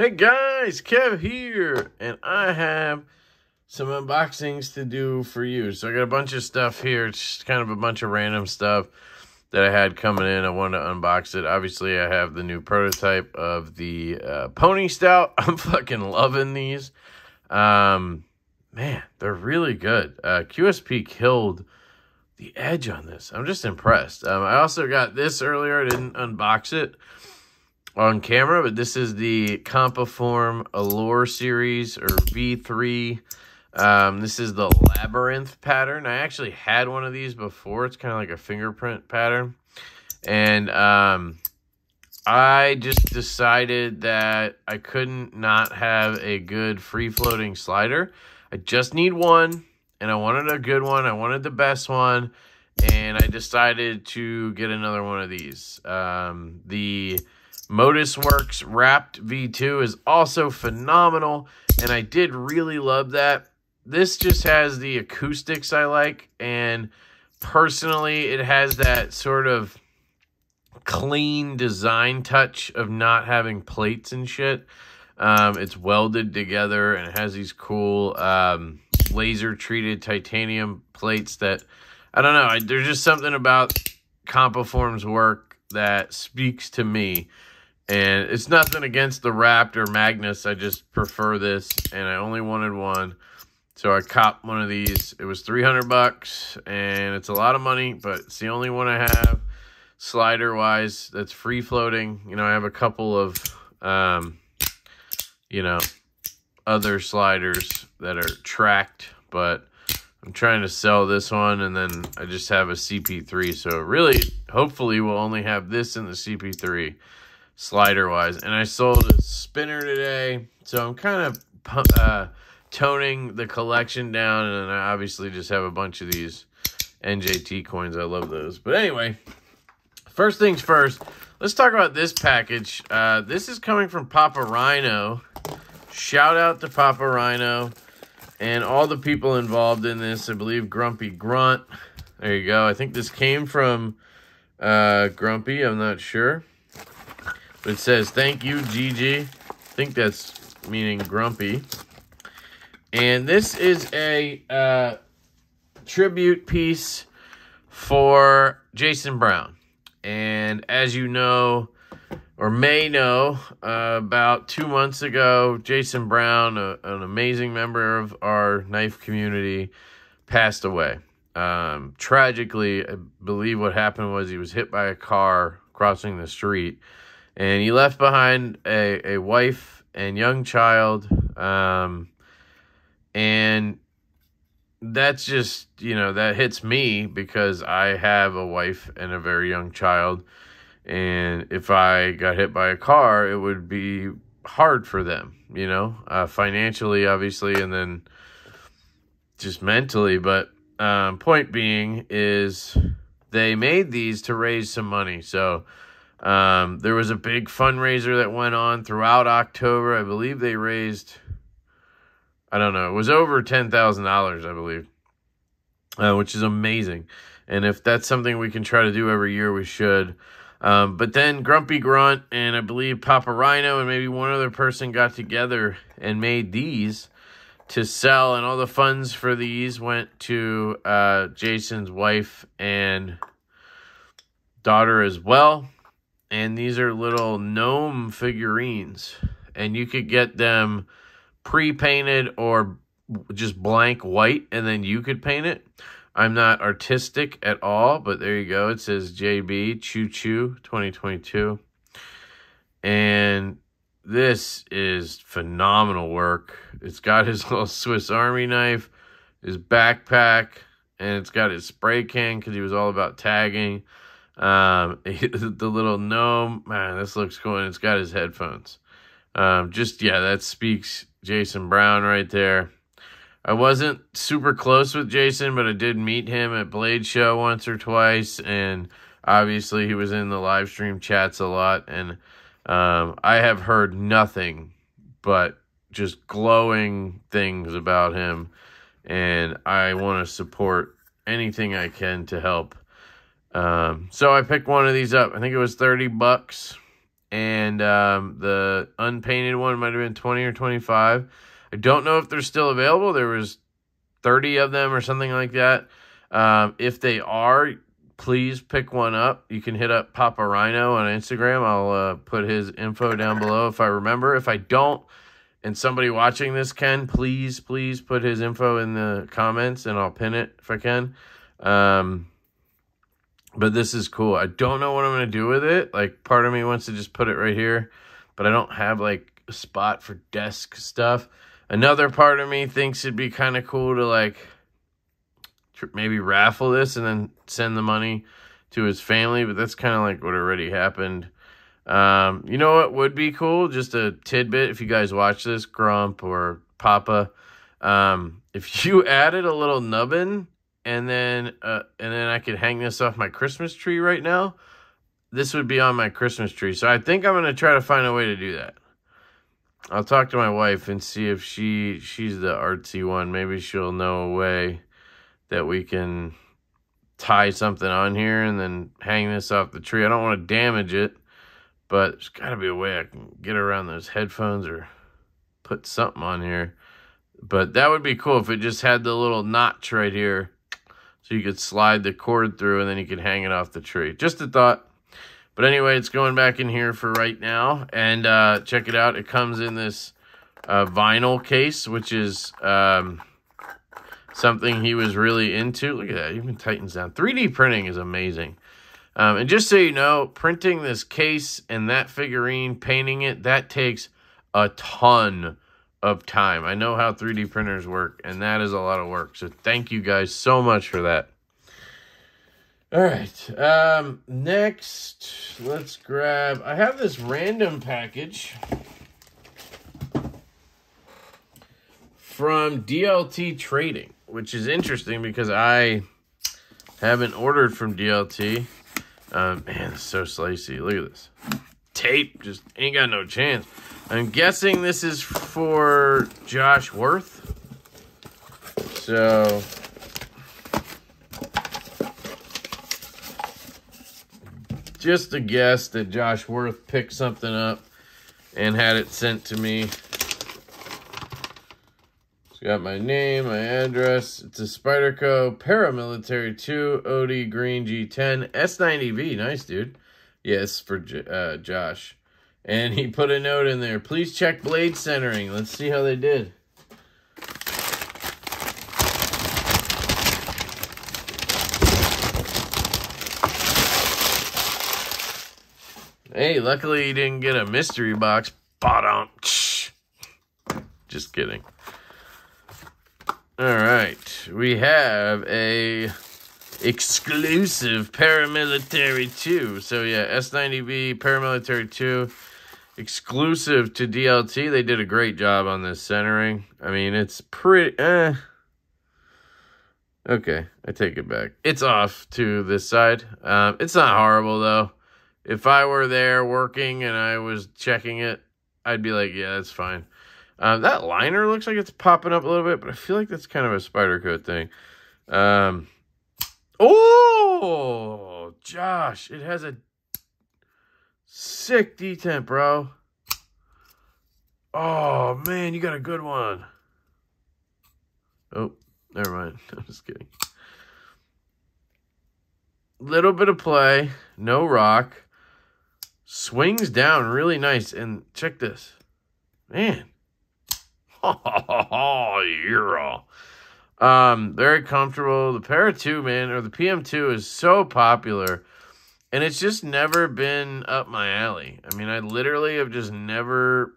Hey guys, Kev here, and I have some unboxings to do for you. So I got a bunch of stuff here. It's just kind of a bunch of random stuff that I had coming in. I wanted to unbox it. Obviously, I have the new prototype of the uh, Pony Stout. I'm fucking loving these. Um, man, they're really good. Uh, QSP killed the edge on this. I'm just impressed. Um, I also got this earlier. I didn't unbox it on camera, but this is the Compiform Allure series or V3. Um, this is the Labyrinth pattern. I actually had one of these before. It's kind of like a fingerprint pattern. And um, I just decided that I couldn't not have a good free-floating slider. I just need one, and I wanted a good one. I wanted the best one, and I decided to get another one of these. Um, the Modus Works Wrapped V2 is also phenomenal, and I did really love that. This just has the acoustics I like, and personally, it has that sort of clean design touch of not having plates and shit. Um, it's welded together, and it has these cool um, laser-treated titanium plates that, I don't know, I, there's just something about Compiform's work that speaks to me and it's nothing against the Raptor Magnus. I just prefer this, and I only wanted one. So I copped one of these. It was 300 bucks, and it's a lot of money, but it's the only one I have slider-wise that's free-floating. You know, I have a couple of, um, you know, other sliders that are tracked, but I'm trying to sell this one, and then I just have a CP3. So really, hopefully, we'll only have this in the CP3 slider wise. And I sold a spinner today, so I'm kind of uh, toning the collection down. And I obviously just have a bunch of these NJT coins. I love those. But anyway, first things first, let's talk about this package. Uh, this is coming from Poppa Ryno. Shout out to Poppa Ryno and all the people involved in this. I believe Grumpy Grunt. There you go. I think this came from uh, Grumpy. I'm not sure. It says, thank you, Gigi. I think that's meaning grumpy. And this is a uh, tribute piece for Jason Brown. And as you know, or may know, uh, about two months ago, Jason Brown, a, an amazing member of our knife community, passed away. Um, tragically, I believe what happened was he was hit by a car crossing the street and he left behind a, a wife and young child um, and that's just you know that hits me because i have a wife and a very young child. And if i got hit by a car it would be hard for them you know uh, financially obviously and then just mentally. But um, point being is they made these to raise some money. So um, there was a big fundraiser that went on throughout October. I believe they raised, I don't know, it was over $10,000, I believe, uh, which is amazing. And if that's something we can try to do every year, we should. Um, but then Grumpy Grunt and I believe Poppa Ryno and maybe one other person got together and made these to sell. And all the funds for these went to uh, Jason's wife and daughter as well and these are little gnome figurines. And you could get them pre-painted or just blank white and then you could paint it. I'm not artistic at all but there you go. It says jb choo choo 2022 and this is phenomenal work. It's got his little swiss army knife his backpack and it's got his spray can because he was all about tagging um, the little gnome, man, this looks cool. And it's got his headphones. Um, just, yeah, that speaks Jason Brown right there. I wasn't super close with Jason, but I did meet him at Blade Show once or twice. And obviously, he was in the live stream chats a lot. And um, I have heard nothing but just glowing things about him. And I want to support anything I can to help um, so I picked one of these up. I think it was 30 bucks. and um, the unpainted one might have been 20 or 25. I don't know if they're still available. There was 30 of them or something like that. Um, if they are, please pick one up. You can hit up Poppa Ryno on Instagram. I'll uh, put his info down below if I remember. If I don't, and somebody watching this can, please, please put his info in the comments and I'll pin it if I can. Um, but this is cool. I don't know what I'm going to do with it. Like, part of me wants to just put it right here, but I don't have like a spot for desk stuff. Another part of me thinks it'd be kind of cool to like maybe raffle this and then send the money to his family, but that's kind of like what already happened. Um, you know what would be cool? Just a tidbit if you guys watch this, Grump or Papa. Um, if you added a little nubbin and then uh, and then I could hang this off my Christmas tree right now, this would be on my Christmas tree. So I think I'm gonna try to find a way to do that. I'll talk to my wife and see if she she's the artsy one. Maybe she'll know a way that we can tie something on here and then hang this off the tree. I don't want to damage it, but there's got to be a way I can get around those headphones or put something on here. But that would be cool if it just had the little notch right here so you could slide the cord through and then you could hang it off the tree. Just a thought. But anyway, it's going back in here for right now. And uh, check it out. It comes in this uh, vinyl case, which is... Um, something he was really into. Look at that, even tightens down. 3D printing is amazing. Um, and just so you know, printing this case and that figurine, painting it, that takes a ton of time. I know how 3D printers work, and that is a lot of work. So thank you guys so much for that. All right. Um, next, let's grab. I have this random package from DLT Trading which is interesting because I haven't ordered from DLT. Um, man, it's so slicey. Look at this. Tape just ain't got no chance. I'm guessing this is for Josh Worth. So... Just a guess that Josh Worth picked something up and had it sent to me It's got my name, my address. It's a Spyderco Paramilitary 2 OD Green G10 S90V. Nice, dude. Yes, for uh, Josh. And he put a note in there. Please check blade centering. Let's see how they did. Hey, luckily he didn't get a mystery box. Bottom. Just kidding. All right, we have a exclusive paramilitary 2. So yeah, S90V paramilitary 2 exclusive to DLT. They did a great job on this centering. I mean, it's pretty eh. Okay, I take it back. It's off to this side. Um, it's not horrible though. If I were there working and I was checking it, I'd be like, yeah, that's fine. Uh, that liner looks like it's popping up a little bit, but I feel like that's kind of a Spyderco thing. Um, oh, Josh, it has a sick detent, bro. Oh, man, you got a good one. Oh, never mind. I'm just kidding. Little bit of play, no rock. Swings down really nice. And check this. Man, Oh, yeah. Um, very comfortable. The Para 2, man, or the PM2 is so popular. And it's just never been up my alley. I mean, I literally have just never...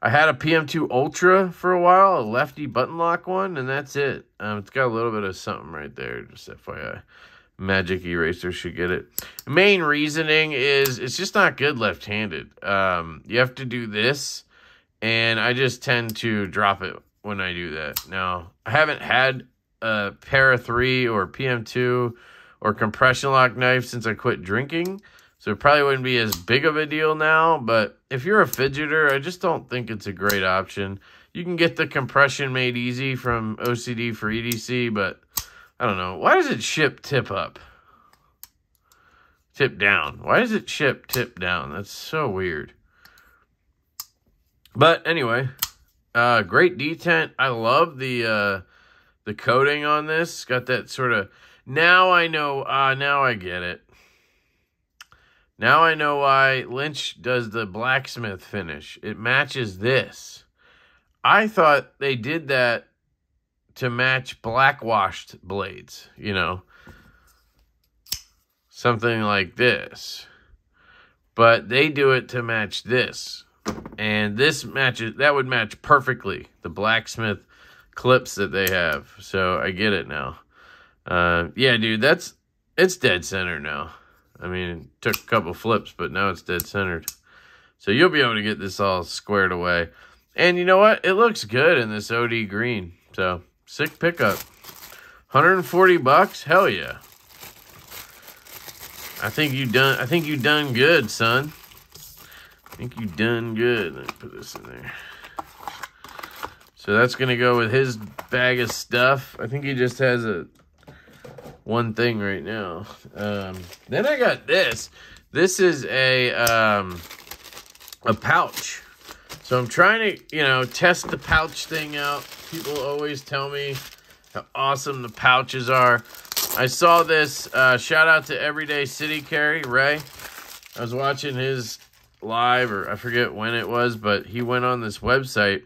I had a PM2 Ultra for a while, a lefty button lock one, and that's it. Um, it's got a little bit of something right there, just FYI. Magic Eraser should get it. Main reasoning is it's just not good left-handed. Um, you have to do this and I just tend to drop it when I do that. Now, I haven't had a Para 3 or PM2 or compression lock knife since I quit drinking, so it probably wouldn't be as big of a deal now, but if you're a fidgeter, I just don't think it's a great option. You can get the compression made easy from OCD for EDC, but I don't know. Why does it ship tip up? Tip down. Why does it ship tip down? That's so weird. But anyway, uh, great detent. I love the uh, the coating on this. Got that sort of. Now I know. Uh, now I get it. Now I know why Lynch does the blacksmith finish. It matches this. I thought they did that to match blackwashed blades, you know. Something like this. But they do it to match this. And this matches that would match perfectly the blacksmith clips that they have. So I get it now. Uh, yeah, dude, that's it's dead center now. I mean, it took a couple flips, but now it's dead centered. So you'll be able to get this all squared away. And you know what? It looks good in this OD green. So, sick pickup. 140 bucks? Hell yeah. I think you done I think you done good, son. I think you done good. Let me put this in there. So that's gonna go with his bag of stuff. I think he just has a one thing right now. Um, then I got this. This is a um, a pouch. So I'm trying to, you know, test the pouch thing out. People always tell me how awesome the pouches are. I saw this. Uh, shout out to Everyday City Carry, Ray. I was watching his live, or I forget when it was, but he went on this website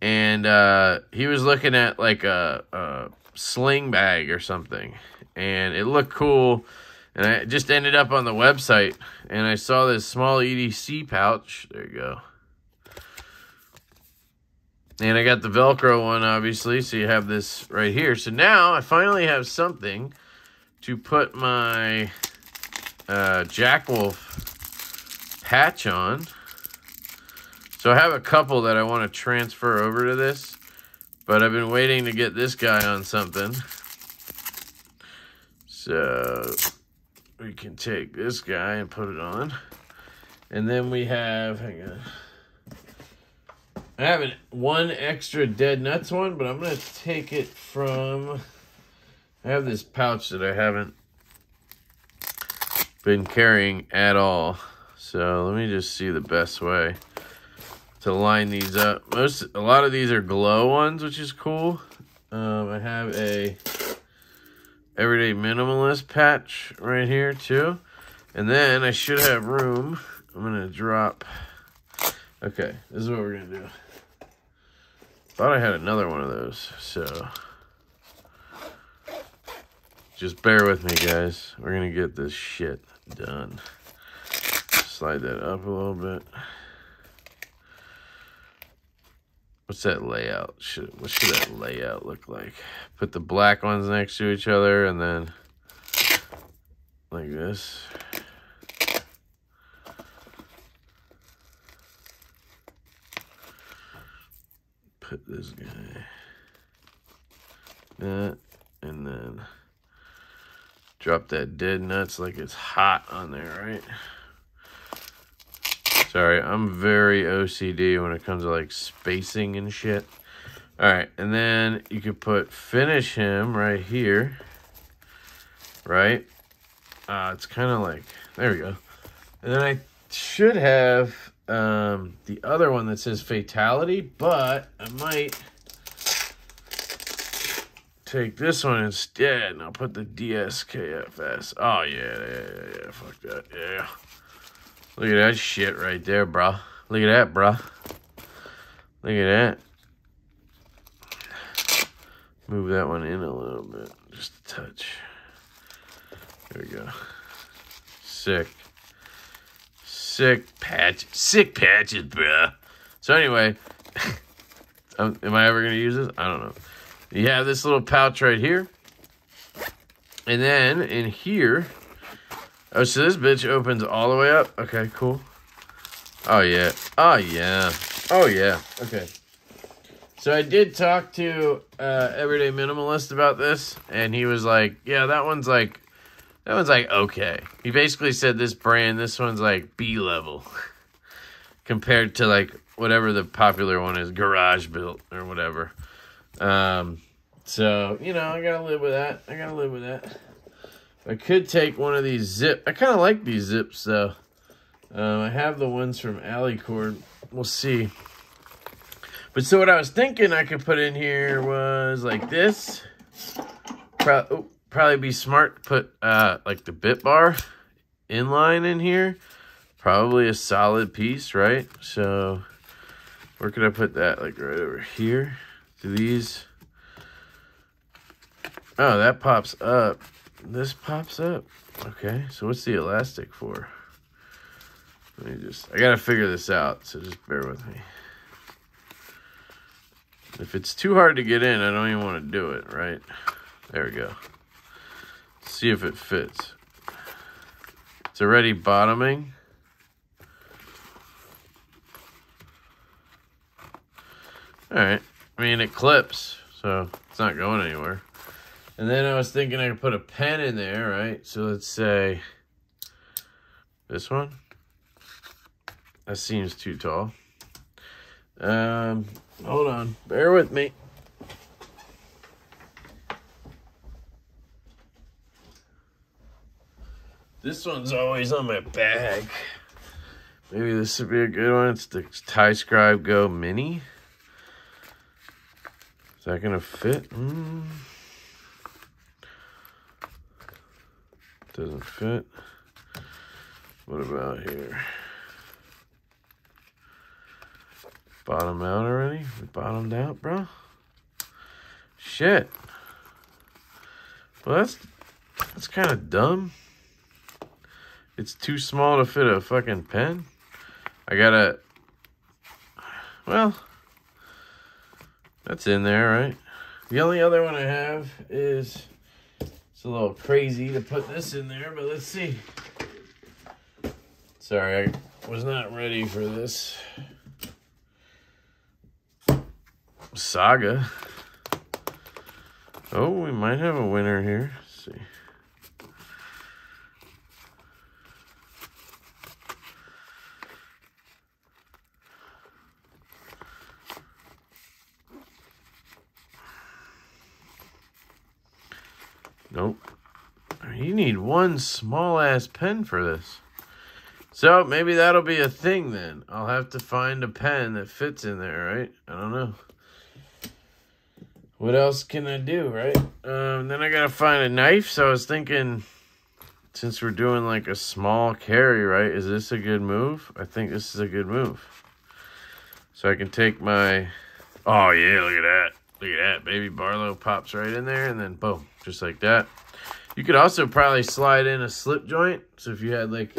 and uh, he was looking at like a, a sling bag or something, and it looked cool. And I just ended up on the website, and I saw this small EDC pouch. There you go. And I got the Velcro one, obviously, so you have this right here. So now I finally have something to put my uh, Jackwolf patch on. So I have a couple that I want to transfer over to this, but I've been waiting to get this guy on something. So we can take this guy and put it on. And then we have, hang on. I have an, one extra dead nuts one, but I'm going to take it from, I have this pouch that I haven't been carrying at all. So let me just see the best way to line these up. Most, a lot of these are glow ones, which is cool. Um, I have a everyday minimalist patch right here too. And then I should have room. I'm gonna drop. Okay, this is what we're gonna do. Thought I had another one of those, so just bear with me, guys. We're gonna get this shit done. Slide that up a little bit. What's that layout? Should, what should that layout look like? Put the black ones next to each other and then like this. Put this guy. That and then drop that dead nuts like it's hot on there, right? Sorry, I'm very OCD when it comes to like spacing and shit. All right, and then you could put finish him right here, right? Uh, it's kind of like, there we go. And then I should have um, the other one that says fatality, but I might take this one instead and I'll put the DSKFS. Oh, yeah, yeah, yeah, yeah, fuck that, yeah. Look at that shit right there, bro. Look at that, bro. Look at that. Move that one in a little bit. Just a touch. There we go. Sick. Sick patch. Sick patches, bro. So anyway, um, am I ever going to use this? I don't know. You have this little pouch right here. And then in here, Oh, so this bitch opens all the way up? Okay, cool. Oh, yeah. Oh, yeah. Oh, yeah. Okay. So I did talk to uh, Everyday Minimalist about this, and he was like, yeah, that one's like, that one's like, okay. He basically said this brand, this one's like B level compared to like whatever the popular one is, Garage Built or whatever. Um, so, you know, I gotta live with that. I gotta live with that. I could take one of these zip. I kind of like these zips though. Um, I have the ones from Alicord. We'll see. But so what I was thinking I could put in here was like this. Pro oh, probably be smart to put uh, like the bit bar inline in here. Probably a solid piece, right? So where could I put that? Like right over here. Do these? Oh, that pops up. This pops up. Okay, so what's the elastic for? Let me just, I gotta figure this out, so just bear with me. If it's too hard to get in, I don't even want to do it, right? There we go. See if it fits. It's already bottoming. Alright. I mean, it clips, so it's not going anywhere. And then I was thinking I could put a pen in there, right? So let's say this one. That seems too tall. Um, hold on. Bear with me. This one's always on my bag. Maybe this would be a good one. It's the Tie Scribe Go Mini. Is that going to fit? Mm. Doesn't fit. What about here? Bottom out already? We bottomed out, bro? Shit. Well, that's that's kind of dumb. It's too small to fit a fucking pen. I gotta... Well, that's in there, right? The only other one I have is... It's a little crazy to put this in there, but let's see. Sorry, I was not ready for this. Saga. Oh, we might have a winner here. Let's see. Nope. You need one small ass pen for this. So maybe that'll be a thing then. I'll have to find a pen that fits in there, right? I don't know what else can I do, right? Um, then I gotta find a knife. So I was thinking, since we're doing like a small carry, right? Is this a good move? I think this is a good move. So I can take my, oh yeah, look at that. Look at that. Baby Barlow pops right in there and then boom, just like that. You could also probably slide in a slip joint. So if you had like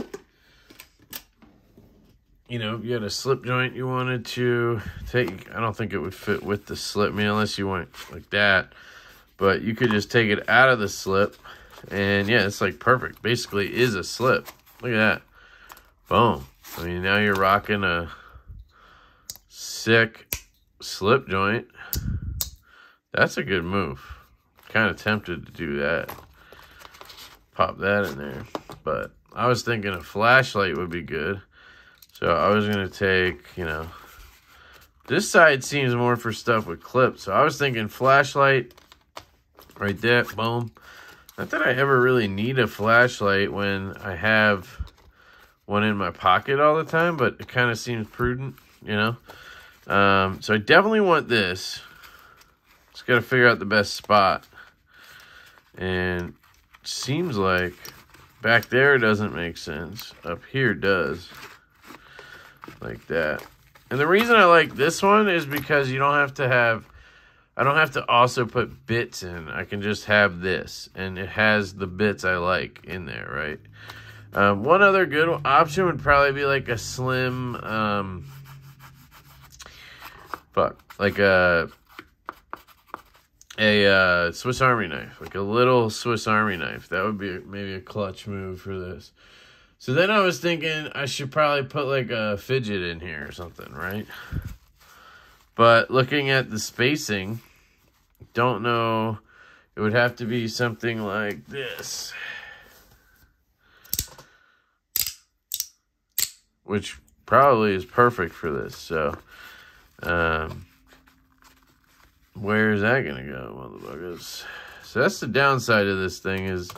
you know, you had a slip joint you wanted to take, I don't think it would fit with the slip, mean, unless you went like that. But you could just take it out of the slip. And yeah, it's like perfect. Basically is a slip. Look at that. Boom. I mean, now you're rocking a sick slip joint. That's a good move. Kind of tempted to do that. Pop that in there. But I was thinking a flashlight would be good. So I was going to take, you know, this side seems more for stuff with clips. So I was thinking flashlight right there, boom. Not that I ever really need a flashlight when I have one in my pocket all the time, but it kind of seems prudent, you know. Um, so I definitely want this. Just got to figure out the best spot. And seems like back there doesn't make sense. Up here does like that. And the reason I like this one is because you don't have to have, I don't have to also put bits in. I can just have this, and it has the bits I like in there, right? Um, one other good option would probably be like a slim, um, fuck, like a, a uh, Swiss Army knife, like a little Swiss Army knife. That would be maybe a clutch move for this. So then I was thinking I should probably put like a fidget in here or something, right? But looking at the spacing, don't know, it would have to be something like this. Which probably is perfect for this, so, um, where is that to go, motherfuckers? So that's the downside of this thing is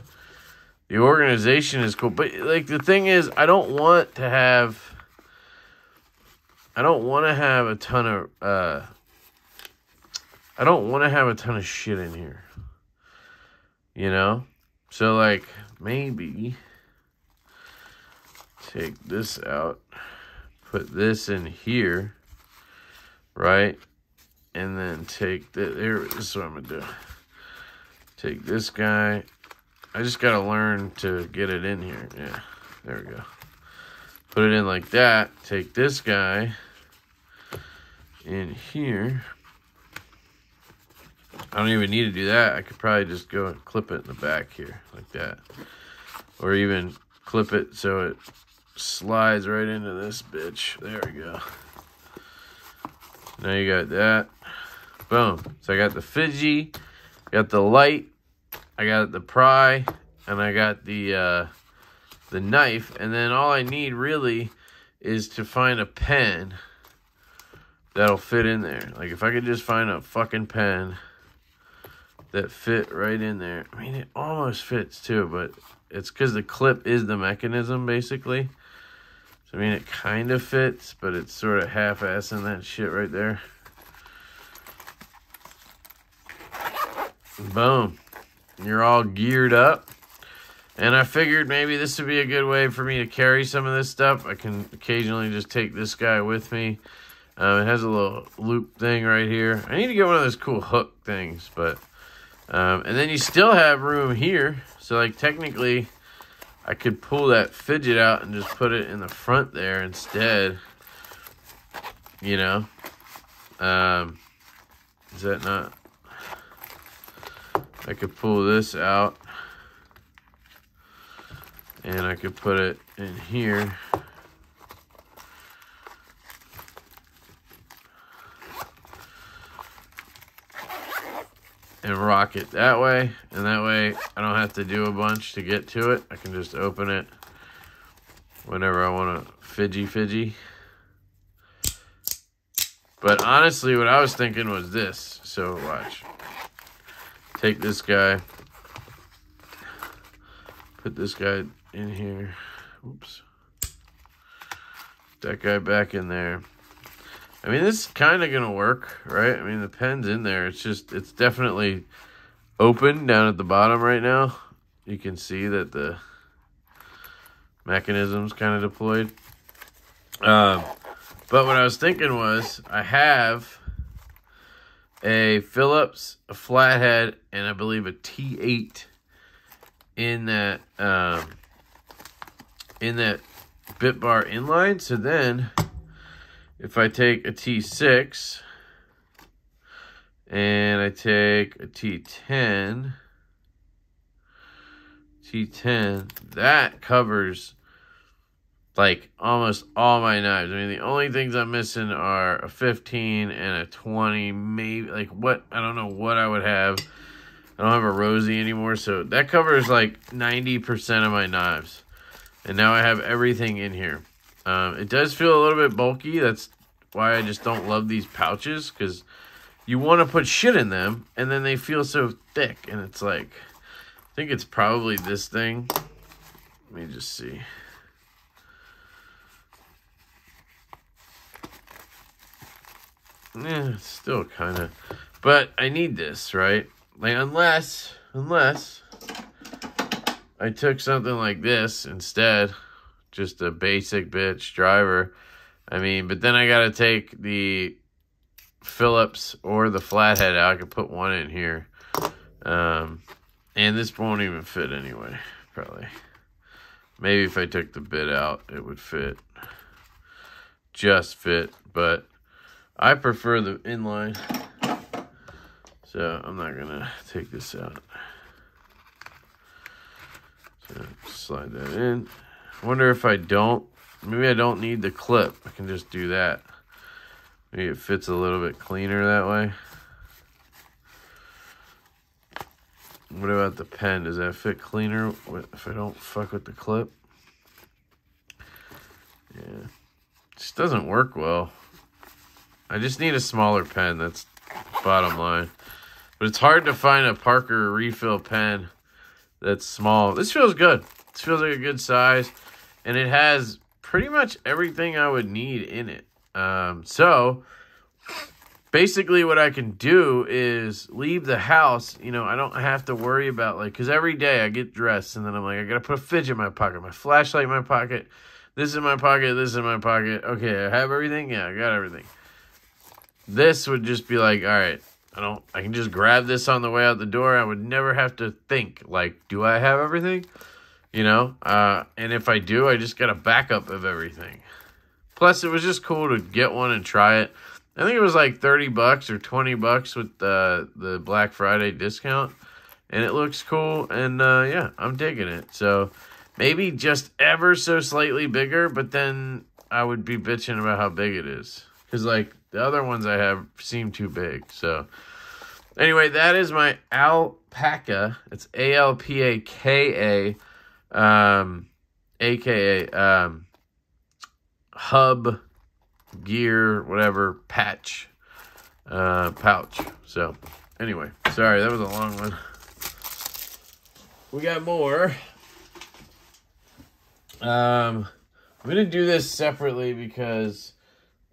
the organization is cool. But like the thing is, I don't want to have. I don't want to have a ton of. uh I don't want to have a ton of shit in here. You know, so like maybe take this out, put this in here, right? And then take the, there, this is what I'm gonna do. Take this guy. I just gotta learn to get it in here. Yeah, there we go. Put it in like that. Take this guy in here. I don't even need to do that. I could probably just go and clip it in the back here, like that. Or even clip it so it slides right into this bitch. There we go. Now you got that. Boom. So I got the Fiji, got the light, I got the pry, and I got the uh, the knife. And then all I need really is to find a pen that'll fit in there. Like if I could just find a fucking pen that fit right in there. I mean, it almost fits too, but it's because the clip is the mechanism basically. So, I mean, it kind of fits, but it's sort of half-assing that shit right there. Boom. You're all geared up. And I figured maybe this would be a good way for me to carry some of this stuff. I can occasionally just take this guy with me. Um, it has a little loop thing right here. I need to get one of those cool hook things, but... Um, and then you still have room here. So, like, technically, I could pull that fidget out and just put it in the front there instead. You know? Um, is that not... I could pull this out and I could put it in here. And rock it that way. And that way I don't have to do a bunch to get to it. I can just open it whenever I want to fidgy fidgy. But honestly, what I was thinking was this. So watch take this guy, put this guy in here. Oops. That guy back in there. I mean, this is kind of going to work, right? I mean, the pen's in there. It's just, it's definitely open down at the bottom right now. You can see that the mechanism's kind of deployed. Um, but what I was thinking was, I have a Phillips, a flathead, and I believe a T8 in that um, in that bit bar inline. So then, if I take a T6 and I take a T10, T10, that covers like almost all my knives. I mean, the only things I'm missing are a 15 and a 20, maybe like what I don't know what I would have. I don't have a Rosie anymore, so that covers like 90% of my knives. And now I have everything in here. Um, it does feel a little bit bulky. That's why I just don't love these pouches because you want to put shit in them and then they feel so thick. And it's like, I think it's probably this thing. Let me just see. Yeah, it's still kind of. But I need this, right? Like, unless, unless I took something like this instead, just a basic bitch driver. I mean, but then I got to take the Phillips or the flathead out. I could put one in here. Um, and this won't even fit anyway, probably. Maybe if I took the bit out, it would fit. Just fit, but I prefer the inline. So I'm not gonna take this out. So slide that in. I wonder if I don't, maybe I don't need the clip. I can just do that. Maybe it fits a little bit cleaner that way. What about the pen? Does that fit cleaner if I don't fuck with the clip? Yeah. Just doesn't work well. I just need a smaller pen. That's bottom line. But it's hard to find a Parker refill pen that's small. This feels good. This feels like a good size. And it has pretty much everything I would need in it. Um, so basically what I can do is leave the house. You know, I don't have to worry about like, cause every day I get dressed and then I'm like, I gotta put a fidget in my pocket, my flashlight in my pocket. This is in my pocket. This is in my pocket. Okay, I have everything. Yeah, I got everything. This would just be like, all right, I don't, I can just grab this on the way out the door. I would never have to think like, do I have everything? You know, uh, and if I do, I just got a backup of everything. Plus, it was just cool to get one and try it. I think it was like 30 bucks or 20 bucks with the, the Black Friday discount. And it looks cool. And uh, yeah, I'm digging it. So maybe just ever so slightly bigger, but then I would be bitching about how big it is. Because like the other ones I have seem too big. So anyway, that is my Alpaka. It's A L P A K A, um, AKA, um, hub gear, whatever, patch, uh, pouch. So, anyway, sorry, that was a long one. We got more. Um, I'm to do this separately because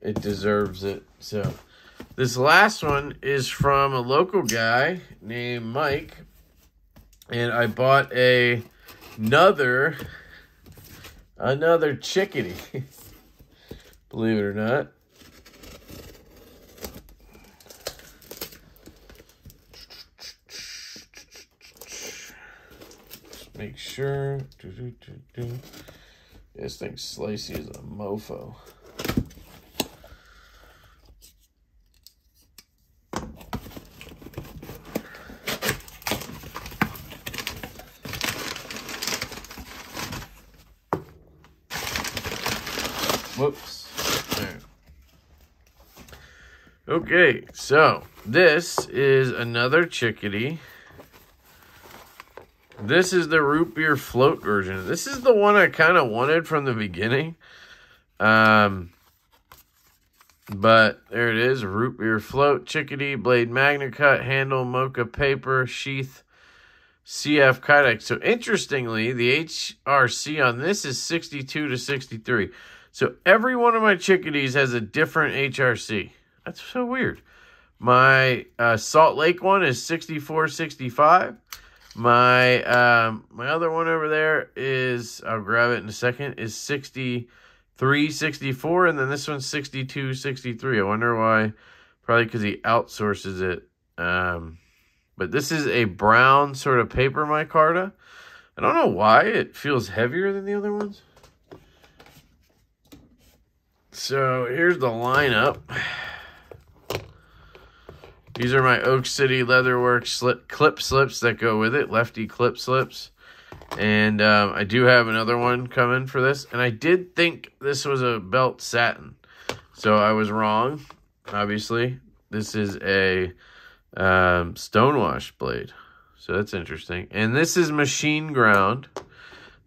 it deserves it. So, this last one is from a local guy named Mike. And I bought a another another chickadee. believe it or not. Just make sure. This thing slicey is a mofo. Okay, so this is another chickadee. This is the root beer float version. This is the one I kind of wanted from the beginning. Um, but there it is, root beer float, chickadee, blade magna cut, handle, mocha paper, sheath, CF Kydex. So interestingly, the HRC on this is 62 to 63. So every one of my chickadees has a different HRC. That's so weird. My uh, Salt Lake one is 64, 65. My um, my other one over there is, I'll grab it in a second, is 63, 64. And then this one's 62, 63. I wonder why. Probably because he outsources it. Um, but this is a brown sort of paper micarta. I don't know why it feels heavier than the other ones. So here's the lineup. These are my Oak City Leatherworks slip, clip slips that go with it, lefty clip slips. And um, I do have another one coming for this. And I did think this was a belt satin. So I was wrong, obviously. This is a um, stonewash blade. So that's interesting. And this is machine ground.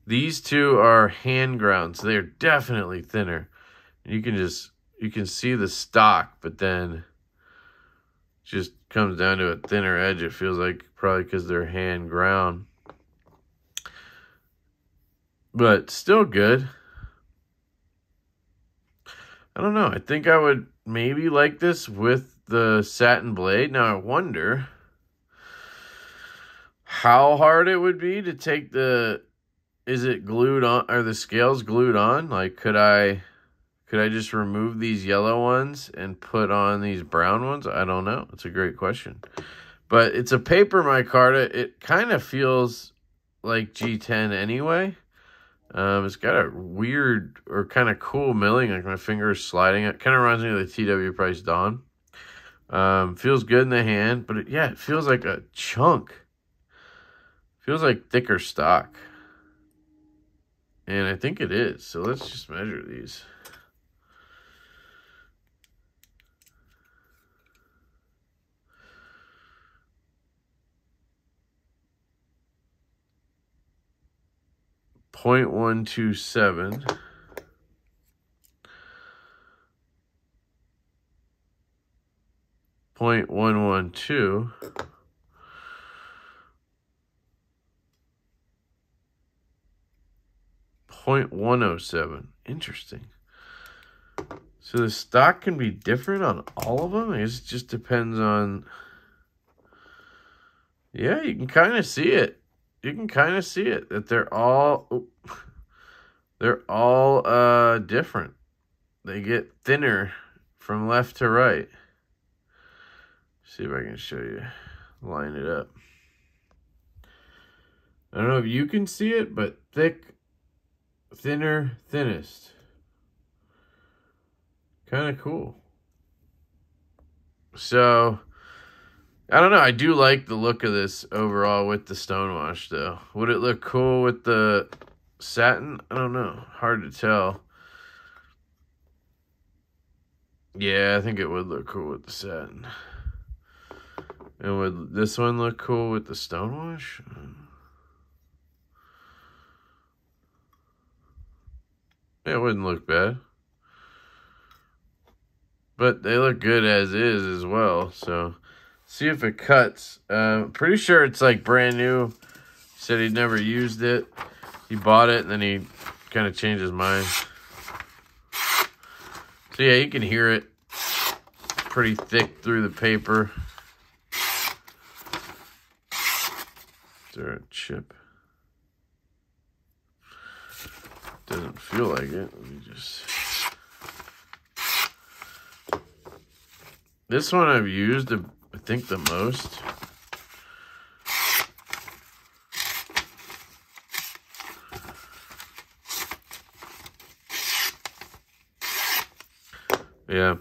These two are hand ground. So they're definitely thinner. You can just, you can see the stock, but then just comes down to a thinner edge. It feels like probably because they're hand ground. But still good. I don't know. I think I would maybe like this with the satin blade. Now I wonder how hard it would be to take the is it glued on are the scales glued on? Like could I could I just remove these yellow ones and put on these brown ones? I don't know. It's a great question. But it's a paper micarta. It kind of feels like G10 anyway. Um, it's got a weird or kind of cool milling, like my finger is sliding. It kind of reminds me of the TW Price Dawn. Um, feels good in the hand, but it, yeah, it feels like a chunk. Feels like thicker stock. And I think it is. So let's just measure these. Point one two seven. Point one one two. 0.107. Interesting. So the stock can be different on all of them? I guess it just depends on... Yeah, you can kind of see it. You can kind of see it, that they're all... They're all uh, different. They get thinner from left to right. See if I can show you. Line it up. I don't know if you can see it, but thick, thinner, thinnest. Kind of cool. So, I don't know. I do like the look of this overall with the stonewash, though. Would it look cool with the satin? I don't know. Hard to tell. Yeah, I think it would look cool with the satin. And would this one look cool with the stonewash? Hmm. It wouldn't look bad. But they look good as is as well. So, see if it cuts. Uh, pretty sure it's like brand new. Said he'd never used it. He bought it and then he kind of changed his mind. So, yeah, you can hear it pretty thick through the paper. Is there a chip? Doesn't feel like it. Let me just. This one I've used, I think, the most. Yeah.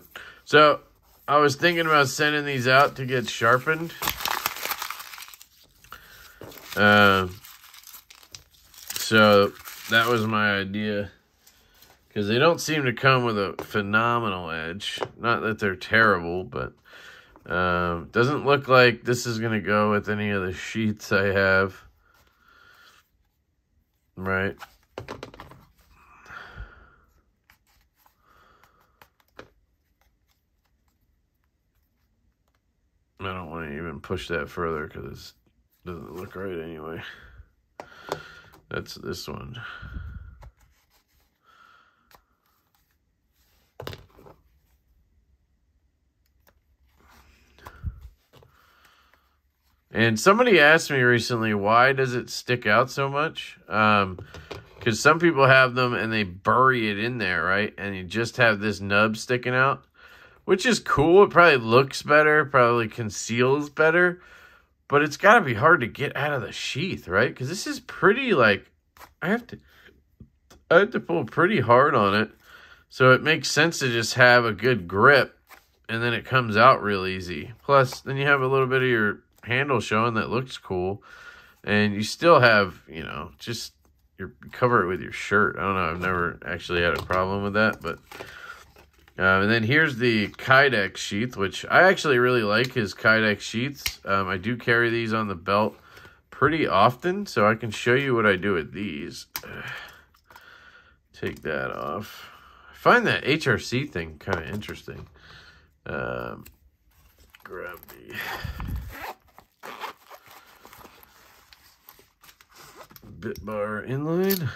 So I was thinking about sending these out to get sharpened. Uh, so that was my idea. Because they don't seem to come with a phenomenal edge. Not that they're terrible, but um, doesn't look like this is going to go with any of the sheets I have. Right. I don't want to even push that further because it doesn't look right anyway. That's this one. And somebody asked me recently, why does it stick out so much? Um, because some people have them and they bury it in there, right? And you just have this nub sticking out, which is cool. It probably looks better, probably conceals better, but it's got to be hard to get out of the sheath, right? Because this is pretty, like, I have to, I have to pull pretty hard on it. So it makes sense to just have a good grip and then it comes out real easy. Plus, then you have a little bit of your handle showing that looks cool. And you still have, you know, just you cover it with your shirt. I don't know. I've never actually had a problem with that, but um, and then here's the Kydex sheath, which I actually really like his Kydex sheaths. Um, I do carry these on the belt pretty often, so I can show you what I do with these. Take that off. I find that HRC thing kind of interesting. Um, grab the bit bar inline.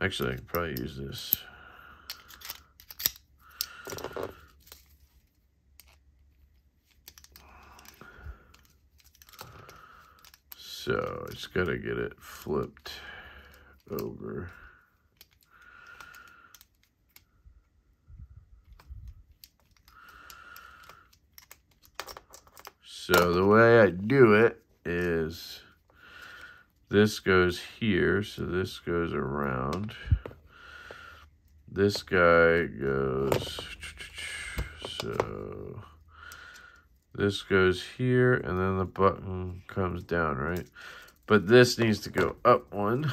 Actually, I could probably use this. So I just gotta get it flipped over. So the way I do it is this goes here, so this goes around. This guy goes, so this goes here, and then the button comes down, right? But this needs to go up one.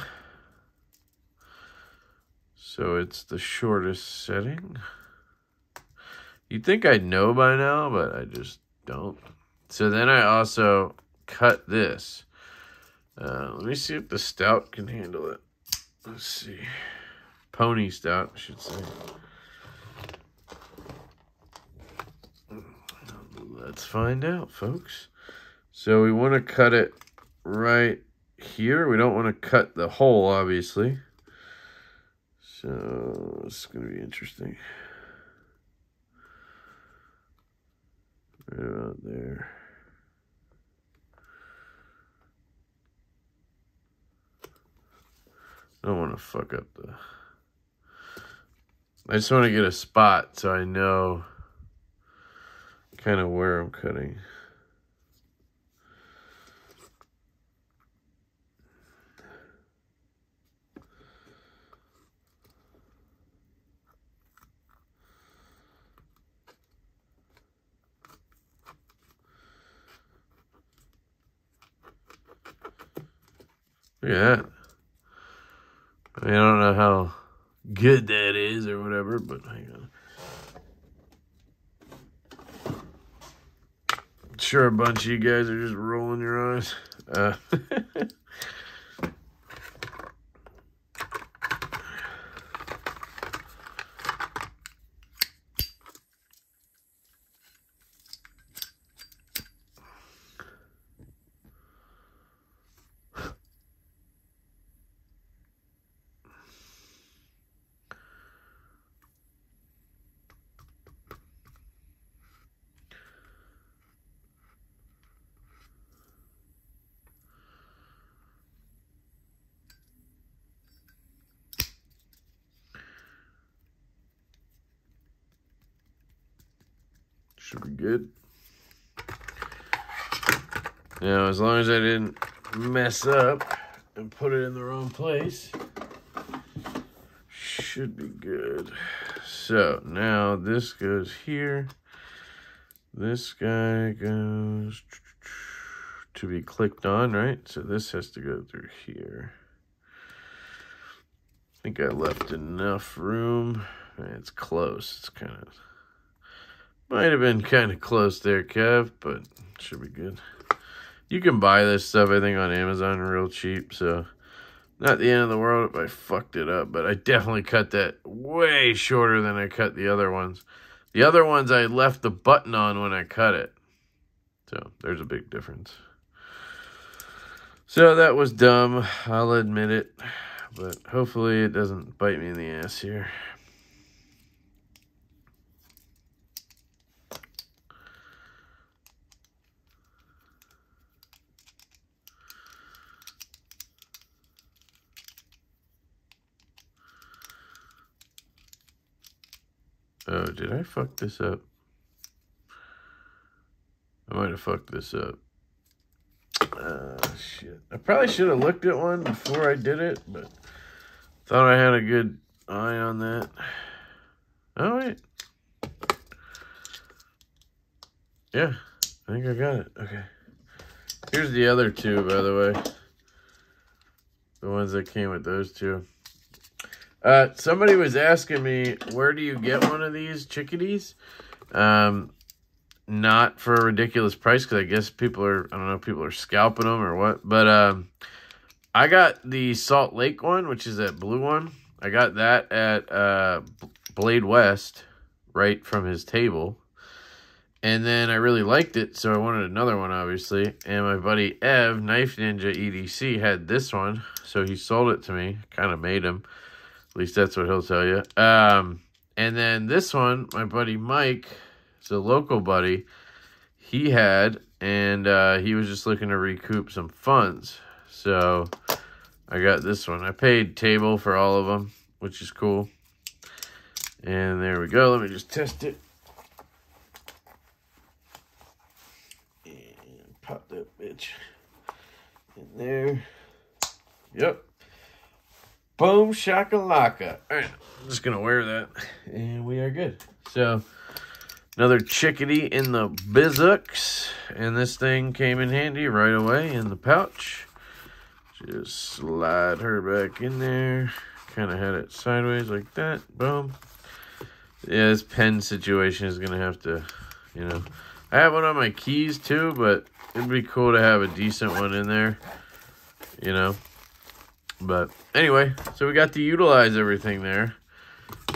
So it's the shortest setting. You'd think I'd know by now, but I just don't. So then I also cut this. Uh, let me see if the stout can handle it. Let's see. Pony stout, I should say. Let's find out, folks. So we want to cut it right here. We don't want to cut the hole, obviously. So it's going to be interesting. Right about there. I don't want to fuck up the... I just want to get a spot so I know kind of where I'm cutting. Look at that. I, mean, I don't know how good that is or whatever, but hang on. Sure, a bunch of you guys are just rolling your eyes. Uh, Should be good. Now, as long as I didn't mess up and put it in the wrong place, should be good. So, now this goes here. This guy goes to be clicked on, right? So this has to go through here. I think I left enough room. It's close. It's kind of might have been kind of close there, Kev, but should be good. You can buy this stuff, I think, on Amazon real cheap, so not the end of the world if I fucked it up, but I definitely cut that way shorter than I cut the other ones. The other ones, I left the button on when I cut it. So, there's a big difference. So, that was dumb. I'll admit it. But hopefully it doesn't bite me in the ass here. Oh, did I fuck this up? I might have fucked this up. Uh, shit. I probably should have looked at one before I did it, but thought I had a good eye on that. Oh, wait. Yeah, I think I got it. Okay. Here's the other two, by the way. The ones that came with those two. Uh, somebody was asking me, where do you get one of these chickadees? Um, not for a ridiculous price, because I guess people are, I don't know, people are scalping them or what. But um, I got the Salt Lake one, which is that blue one. I got that at uh, Blade West, right from his table. And then I really liked it, so I wanted another one, obviously. And my buddy Ev, Knife Ninja EDC, had this one, so he sold it to me. Kind of made him. Least that's what he'll tell you. Um, and then this one, my buddy Mike, is a local buddy, he had, and uh, he was just looking to recoup some funds. So I got this one. I paid table for all of them, which is cool. And there we go. Let me just test it. And pop that bitch in there. Yep. Boom shakalaka. All right, I'm just gonna wear that, and we are good. So another chickadee in the bizuks, and this thing came in handy right away in the pouch. Just slide her back in there. Kind of had it sideways like that. Boom. Yeah, this pen situation is gonna have to, you know. I have one on my keys too, but it'd be cool to have a decent one in there, you know. But anyway, so we got to utilize everything there.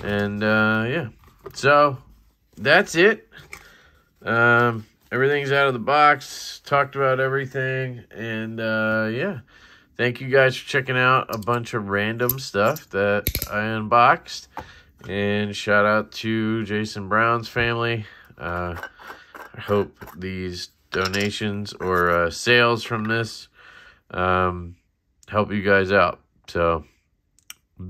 And uh, yeah, so that's it. Um, everything's out of the box. Talked about everything. And uh, yeah, thank you guys for checking out a bunch of random stuff that I unboxed. And shout out to Jason Brown's family. Uh, I hope these donations or uh, sales from this um, help you guys out. So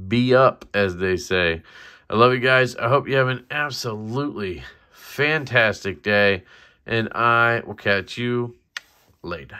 be up, as they say. I love you guys. I hope you have an absolutely fantastic day. And I will catch you later.